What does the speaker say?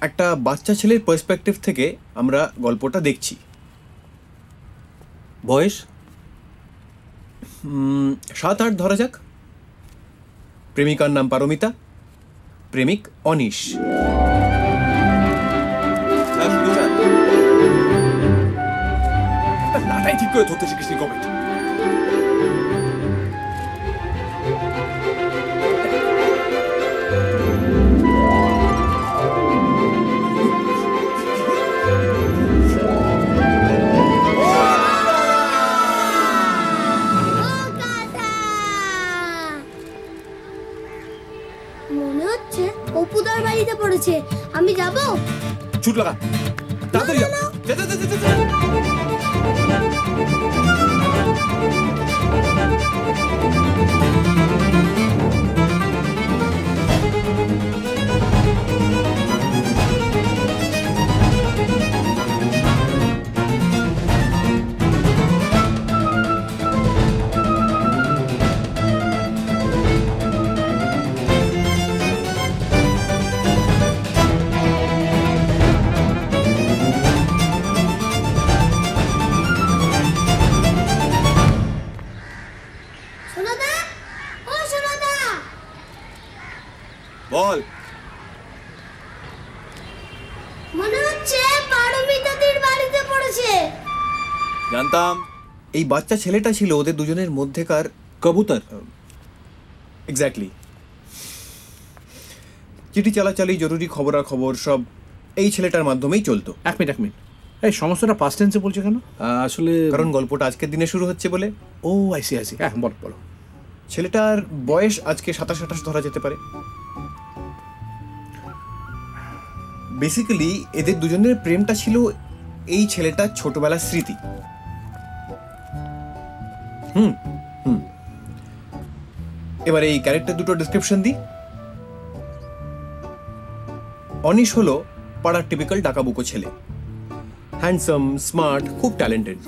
একটা বাচ্চা ছেলের পার্সপেক্টিভ থেকে আমরা গল্পটা দেখছি। বয়স? সাত আট ধরা যাক। প্রেমিকার নাম পারমিতা, প্রেমিক অনিশ। ঠিক করে ধরতে শিখিস নি হচ্ছে অপুদার বাড়িতে পড়েছে। আমি যাব? ছুট লাগা তাড়াতাড়ি যা। যা, যা, যা, বল। মনে হচ্ছে পারমিতাদির বাড়িতে পড়েছে। জানতাম এই বাচ্চা ছেলেটা ছিল ওদের দুজনের মধ্যেকার কবুতর। এক্স্যাক্টলি চিঠি চালাচালি জরুরি খবরাখবর সব এই ছেলেটার মাধ্যমেই চলতো। এক মিনিট এক মিনিট। এই সমস্যাটা পাস্ট টেন্সে বলছে কেন? আসলে কারণ গল্পটা আজকের দিনে শুরু হচ্ছে বলে। ও আইসি আইসি হ্যাঁ বলো বলো। ছেলেটার বয়স আজকে সাতাশ আঠাশ ধরা যেতে পারে। বেসিক্যালি এদের দুজনের প্রেমটা ছিল এই ছেলেটার ছোটবেলার স্মৃতি। হুম হুম। এবার এই ক্যারেক্টার দুটো ডিসক্রিপশন দিই। অনিশ হলো পাড়ার টিপিক্যাল ডাকাবুকো ছেলে। হ্যান্ডসাম স্মার্ট খুব ট্যালেন্টেড